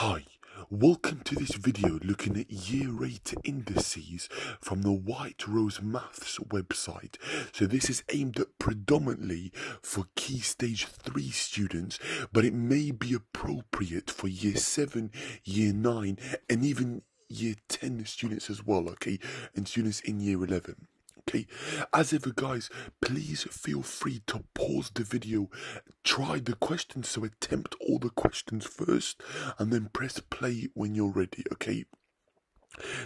Hi, welcome to this video looking at year 8 indices from the White Rose Maths website. So this is aimed at predominantly for Key Stage 3 students, but it may be appropriate for year 7, year 9 and even year 10 students as well, okay, and students in year 11. Okay, as ever, guys, please feel free to pause the video, try the questions, so attempt all the questions first, and then press play when you're ready. Okay.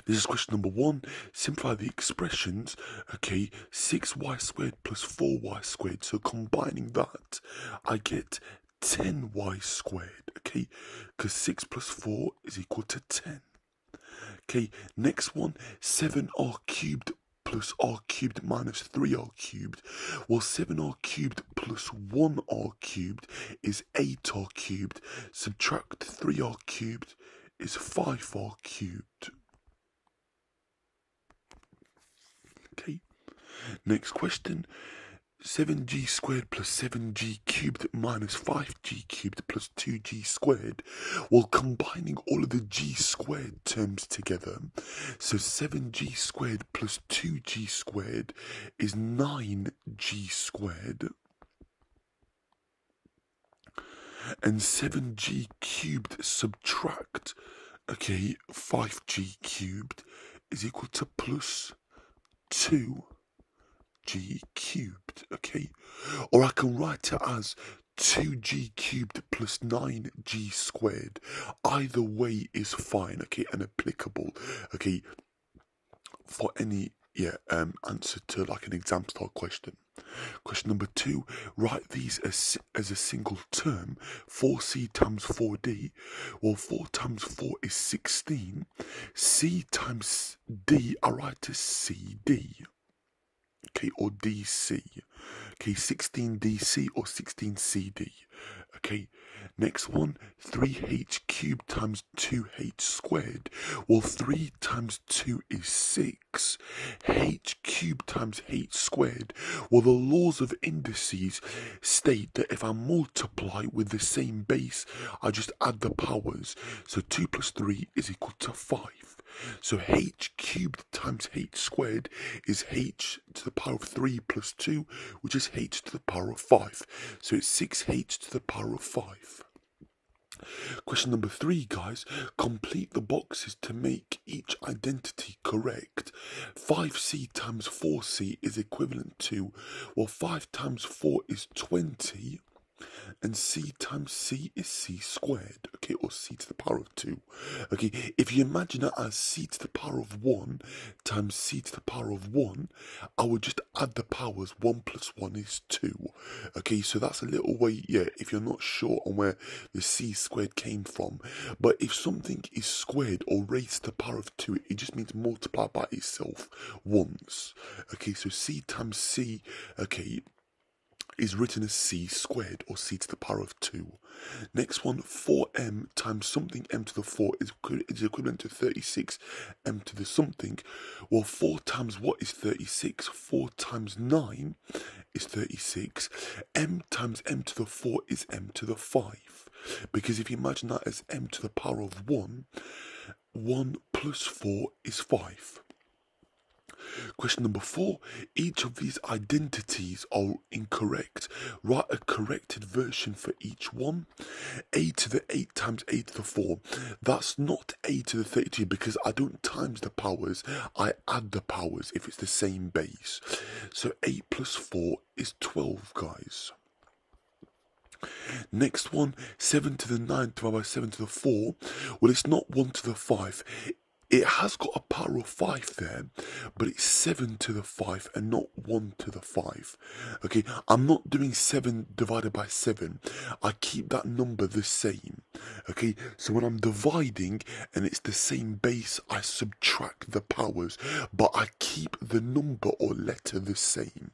This is question number one. Simplify the expressions. Okay, 6y squared plus 4y squared. So combining that, I get 10y squared. Okay, because 6 plus 4 is equal to 10. Okay, next one 7r cubed plus r cubed minus 3r cubed. Well, 7r cubed plus 1r cubed is 8r cubed. Subtract 3r cubed is 5r cubed. Okay, next question 7g squared plus 7g cubed minus 5g cubed plus 2g squared. while combining all of the g squared terms together, so 7g squared plus 2g squared is 9g squared. And 7g cubed subtract, okay, 5g cubed is equal to plus 2 g cubed, okay? Or I can write it as 2g cubed plus 9g squared. Either way is fine, okay, and applicable, okay, for any yeah um answer to like an exam style question. Question number two, write these as, as a single term. 4c times 4d. Well, 4 times 4 is 16. c times d, I write as cd okay, or DC, okay, 16DC or 16CD, okay. Next one, 3h cubed times 2h squared. Well, 3 times 2 is 6. h cubed times h squared. Well, the laws of indices state that if I multiply with the same base, I just add the powers. So 2 plus 3 is equal to 5. So h cubed times h squared is h to the power of 3 plus 2, which is h to the power of 5. So it's 6h to the power of 5. Question number three, guys. Complete the boxes to make each identity correct. 5c times 4c is equivalent to, well, 5 times 4 is 20 and c times c is c squared, okay, or c to the power of 2. Okay, if you imagine it as c to the power of 1 times c to the power of 1, I would just add the powers. 1 plus 1 is 2. Okay, so that's a little way, yeah, if you're not sure on where the c squared came from. But if something is squared or raised to the power of 2, it just means multiply by itself once. Okay, so c times c, okay, is written as c squared or c to the power of 2. Next one, 4m times something m to the 4 is, is equivalent to 36 m to the something. Well, 4 times what is 36? 4 times 9 is 36. m times m to the 4 is m to the 5. Because if you imagine that as m to the power of 1, 1 plus 4 is 5. Question number four. Each of these identities are incorrect. Write a corrected version for each one. a to the 8 times a to the 4. That's not a to the 32 because I don't times the powers. I add the powers if it's the same base. So 8 plus 4 is 12, guys. Next one, 7 to the 9 divided by 7 to the 4. Well, it's not 1 to the 5. It has got a power of 5 there, but it's 7 to the 5 and not 1 to the 5. Okay, I'm not doing 7 divided by 7. I keep that number the same. Okay, so when I'm dividing and it's the same base, I subtract the powers, but I keep the number or letter the same.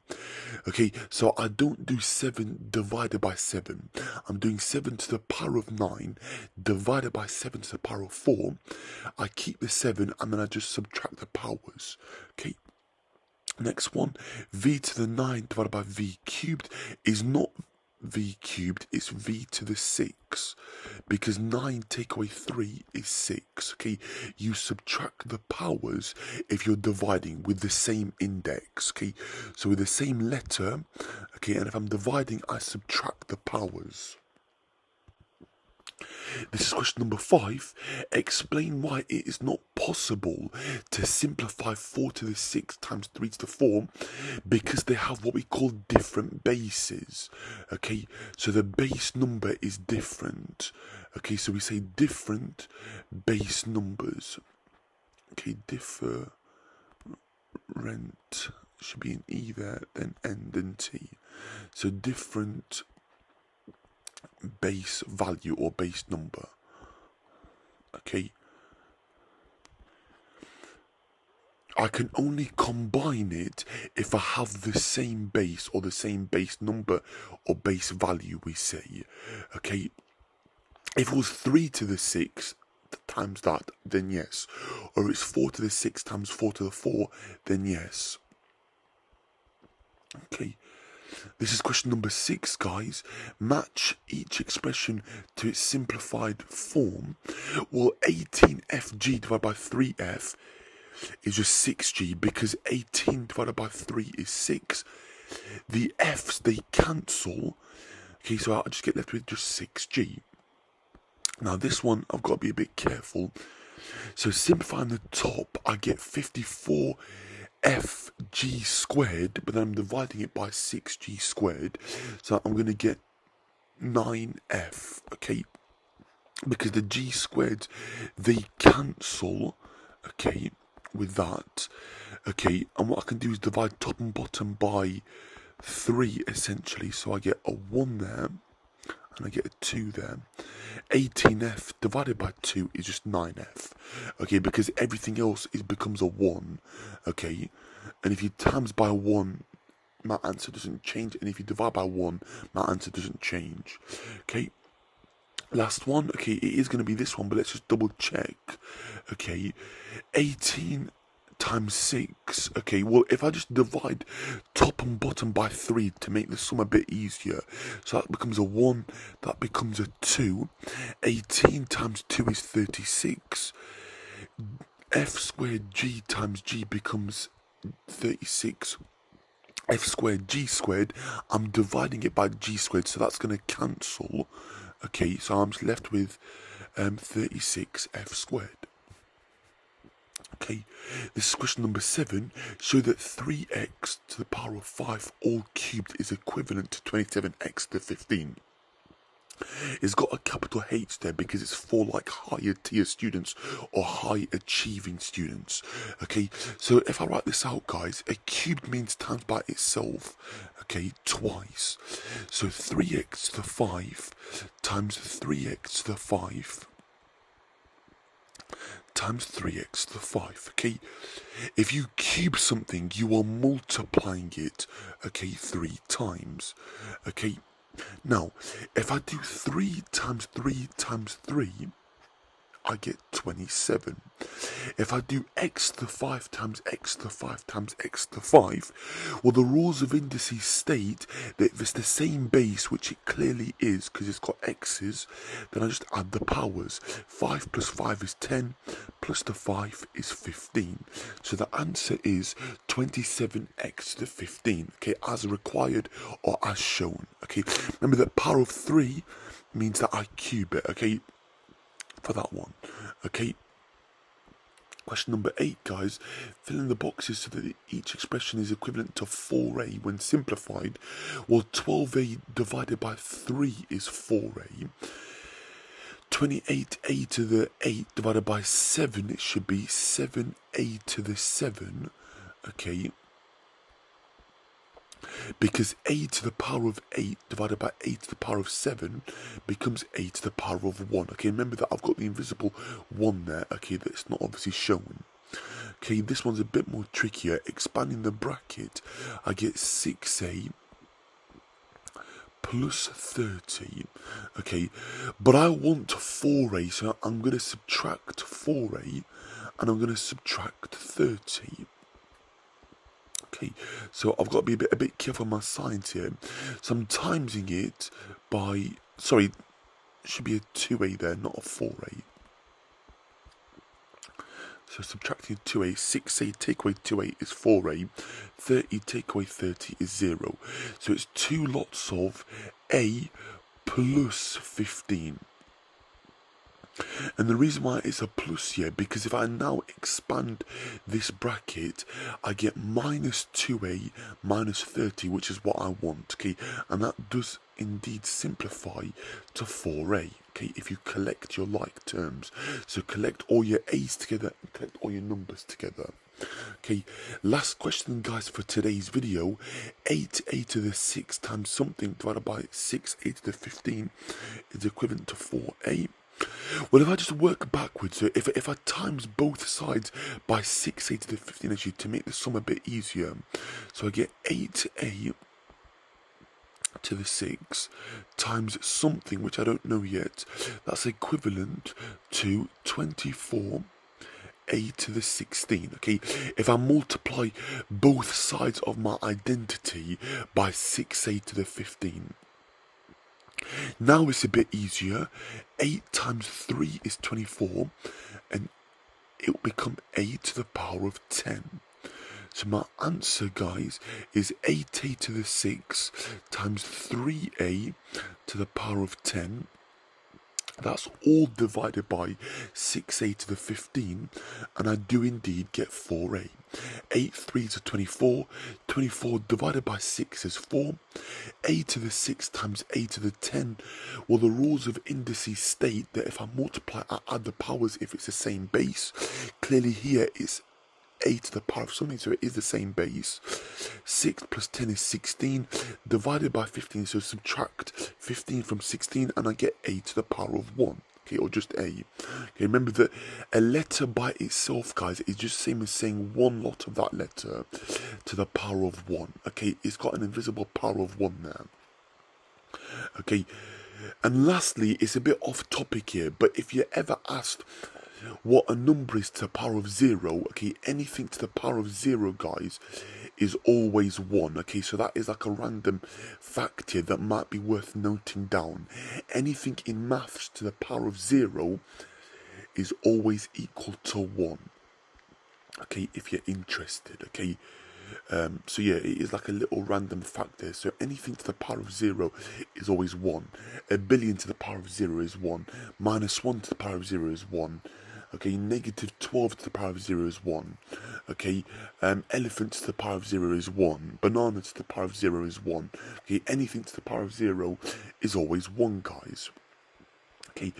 Okay, so I don't do 7 divided by 7. I'm doing 7 to the power of 9 divided by 7 to the power of 4. I keep the 7 7 and then I just subtract the powers. Okay. Next one, v to the 9 divided by v cubed is not v cubed it's v to the 6 because 9 take away 3 is 6 okay. You subtract the powers if you're dividing with the same index. Okay. So with the same letter okay and if I'm dividing I subtract the powers this is question number five. Explain why it is not possible to simplify 4 to the 6 times 3 to the 4 because they have what we call different bases. Okay, so the base number is different. Okay, so we say different base numbers. Okay, differ rent should be an E there, then N, then T. So different base value or base number. Okay. I can only combine it if I have the same base or the same base number or base value, we say. Okay. If it was 3 to the 6 times that, then yes. Or it's 4 to the 6 times 4 to the 4, then yes. Okay. This is question number six, guys. Match each expression to its simplified form. Well, 18fg divided by 3f is just 6g because 18 divided by 3 is 6. The f's, they cancel. Okay, so I'll just get left with just 6g. Now, this one, I've got to be a bit careful. So, simplifying the top, I get 54 fg squared, but then I'm dividing it by 6g squared. So I'm going to get 9f, okay? Because the g squared, they cancel, okay, with that. Okay, and what I can do is divide top and bottom by 3, essentially. So I get a 1 there, and I get a 2 there. 18f divided by 2 is just 9f. Okay, because everything else is becomes a 1. Okay, and if you times by 1, my answer doesn't change. And if you divide by 1, my answer doesn't change. Okay, last one. Okay, it is going to be this one, but let's just double check. Okay, 18 times 6. Okay, well, if I just divide top and bottom by 3 to make the sum a bit easier, so that becomes a 1, that becomes a 2. 18 times 2 is 36. f squared g times g becomes 36 f squared g squared i'm dividing it by g squared so that's going to cancel okay so i'm left with um, 36 f squared Okay, this is question number seven. Show that 3x to the power of 5 all cubed is equivalent to 27x to the 15. It's got a capital H there because it's for like higher tier students or high achieving students. Okay, so if I write this out, guys, a cubed means times by itself, okay, twice. So 3x to the 5 times 3x to the 5 times 3x to the 5, okay? If you cube something, you are multiplying it, okay, three times, okay? Now, if I do 3 times 3 times 3, I get 27. If I do x to the 5 times x to the 5 times x to the 5, well, the rules of indices state that if it's the same base, which it clearly is because it's got x's, then I just add the powers. 5 plus 5 is 10, plus the 5 is 15. So the answer is 27x to the 15, okay, as required or as shown, okay. Remember that power of 3 means that I cube it, okay for that one. Okay. Question number eight, guys. Fill in the boxes so that each expression is equivalent to 4a when simplified. Well, 12a divided by 3 is 4a. 28a to the 8 divided by 7, it should be 7a to the 7. Okay because a to the power of 8 divided by a to the power of 7 becomes a to the power of 1. Okay, remember that I've got the invisible 1 there, okay, that's not obviously shown. Okay, this one's a bit more trickier. Expanding the bracket, I get 6a plus 30. Okay, but I want 4a, so I'm going to subtract 4a and I'm going to subtract 30. Okay, so I've got to be a bit a bit careful my signs here. So I'm timesing it by sorry, should be a two A there, not a four A. So subtracting 2a, 6a take away 2a is 4a, 30 take away 30 is 0. So it's two lots of a plus 15. And the reason why it's a plus here, because if I now expand this bracket, I get minus 2a minus 30, which is what I want, okay? And that does indeed simplify to 4a, okay, if you collect your like terms. So collect all your a's together and collect all your numbers together. Okay, last question, guys, for today's video 8a to the 6 times something divided by 6a to the 15 is equivalent to 4a. Well, if I just work backwards, so if, if I times both sides by 6a to the 15 actually to make the sum a bit easier, so I get 8a to the 6 times something which I don't know yet, that's equivalent to 24 a to the 16 okay if i multiply both sides of my identity by 6a to the 15 now it's a bit easier. 8 times 3 is 24, and it will become a to the power of 10. So my answer, guys, is 8a to the 6 times 3a to the power of 10 that's all divided by 6a to the 15, and I do indeed get 4a. 8 3s are 24, 24 divided by 6 is 4, a to the 6 times a to the 10. Well, the rules of indices state that if I multiply, I add the powers if it's the same base. Clearly here it's a to the power of something, so it is the same base. 6 plus 10 is 16, divided by 15, so subtract 15 from 16, and I get a to the power of 1. Okay, or just a. Okay, remember that a letter by itself, guys, is just the same as saying one lot of that letter to the power of 1. Okay, it's got an invisible power of 1 there. Okay, and lastly, it's a bit off topic here, but if you're ever asked what a number is to the power of zero, okay, anything to the power of zero, guys, is always one, okay, so that is like a random fact here that might be worth noting down. Anything in maths to the power of zero is always equal to one, okay, if you're interested, okay. Um, so yeah, it is like a little random fact there. So anything to the power of zero is always one. A billion to the power of zero is one. Minus one to the power of zero is one. Okay, negative 12 to the power of 0 is 1. Okay, um, elephant to the power of 0 is 1. Banana to the power of 0 is 1. Okay, anything to the power of 0 is always 1, guys. Okay,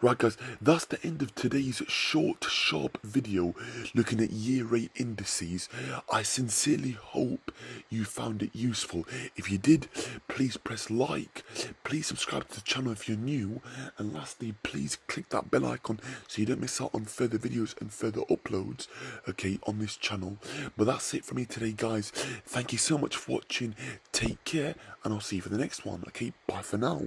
right guys, that's the end of today's short, sharp video looking at year 8 indices. I sincerely hope you found it useful. If you did, please press like, please subscribe to the channel if you're new, and lastly, please click that bell icon so you don't miss out on further videos and further uploads, okay, on this channel. But that's it for me today, guys. Thank you so much for watching. Take care, and I'll see you for the next one. Okay, bye for now.